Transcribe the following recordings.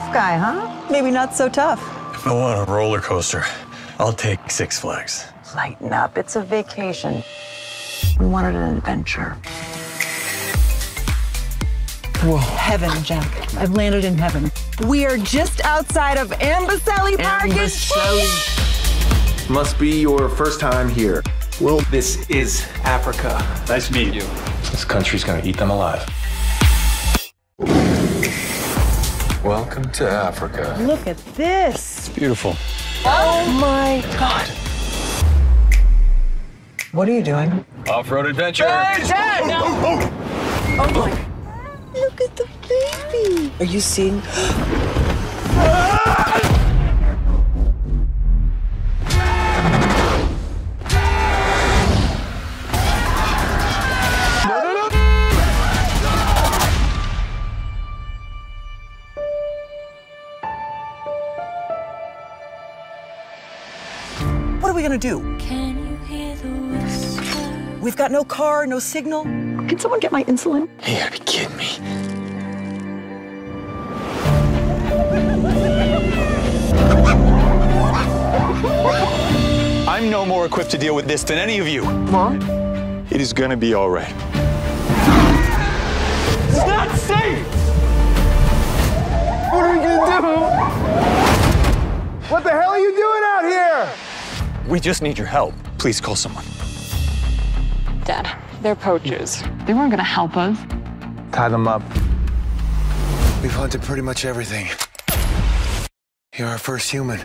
guy, huh? Maybe not so tough. If I want a roller coaster, I'll take Six Flags. Lighten up. It's a vacation. We wanted an adventure. Whoa. Heaven, Jack. I've landed in heaven. We are just outside of Amboseli Park. Amboseli. Must be your first time here. Well, this is Africa. Nice to meet you. This country's gonna eat them alive. Welcome to Africa. Look at this. It's beautiful. Oh my God. What are you doing? Off-road adventure. Dad! No. Oh my. Look at the baby. Are you seeing? Are we gonna do? We've got no car, no signal. Can someone get my insulin? You gotta be kidding me. I'm no more equipped to deal with this than any of you. Mom? It is gonna be all right. It's not safe! What are we gonna do? What the hell are you doing out here? We just need your help. Please call someone. Dad, they're poachers. They weren't gonna help us. Tie them up. We've hunted pretty much everything. You're our first human.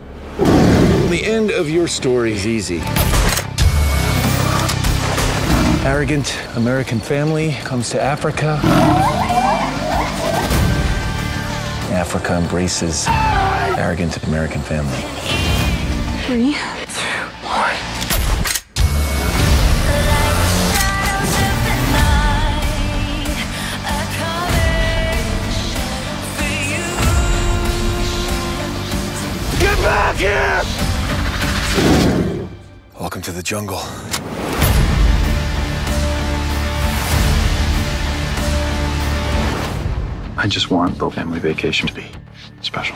The end of your story is easy. Arrogant American family comes to Africa. Africa embraces arrogant American family. Three. Back here! Welcome to the jungle. I just want the family vacation to be special.